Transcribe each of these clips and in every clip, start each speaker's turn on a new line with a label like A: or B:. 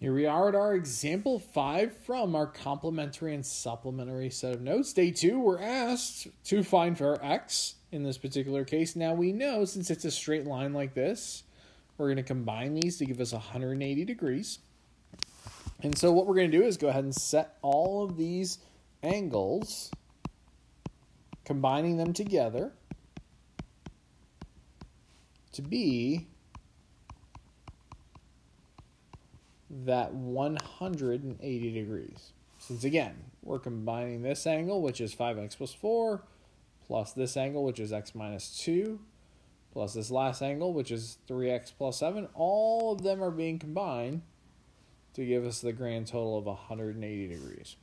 A: Here we are at our example five from our complementary and supplementary set of notes. Day two, we're asked to find for x in this particular case. Now we know since it's a straight line like this, we're going to combine these to give us 180 degrees. And so what we're going to do is go ahead and set all of these angles, combining them together to be that 180 degrees. Since again, we're combining this angle, which is 5x plus 4, plus this angle, which is x minus 2, plus this last angle, which is 3x plus 7. All of them are being combined to give us the grand total of 180 degrees.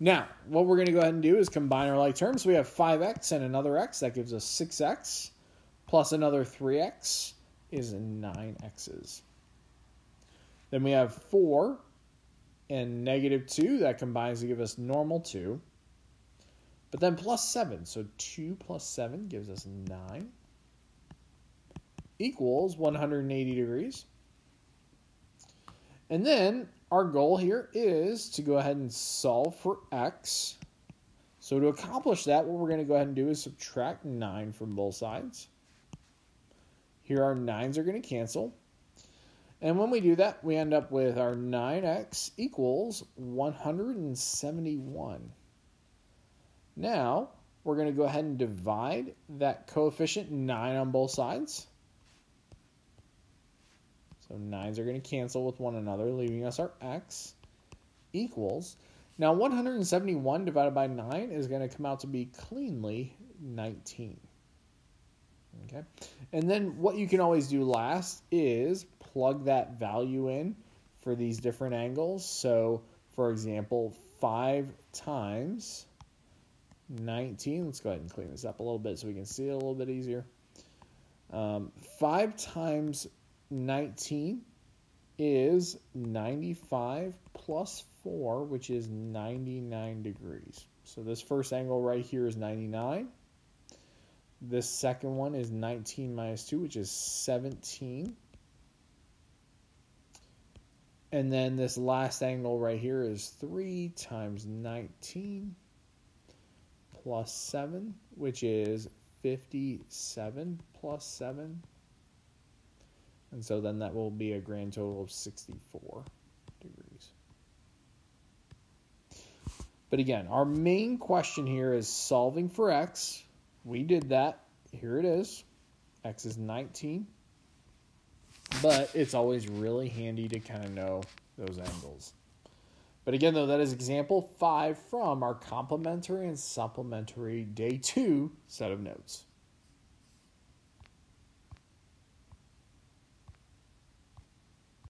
A: Now, what we're going to go ahead and do is combine our like terms. We have 5x and another x. That gives us 6x, plus another 3x is 9x's. Then we have 4 and negative 2. That combines to give us normal 2. But then plus 7. So 2 plus 7 gives us 9 equals 180 degrees. And then our goal here is to go ahead and solve for x. So to accomplish that, what we're going to go ahead and do is subtract 9 from both sides. Here our 9s are going to cancel. And when we do that, we end up with our 9x equals 171. Now, we're going to go ahead and divide that coefficient 9 on both sides. So 9s are going to cancel with one another, leaving us our x equals. Now, 171 divided by 9 is going to come out to be cleanly 19. Okay. And then what you can always do last is plug that value in for these different angles. So, for example, 5 times 19. Let's go ahead and clean this up a little bit so we can see it a little bit easier. Um, 5 times 19 is 95 plus 4, which is 99 degrees. So this first angle right here is 99. This second one is 19 minus 2, which is 17. And then this last angle right here is 3 times 19 plus 7, which is 57 plus 7. And so then that will be a grand total of 64 degrees. But again, our main question here is solving for x. We did that. Here it is. X is 19. But it's always really handy to kind of know those angles. But again, though, that is example five from our complementary and supplementary day two set of notes.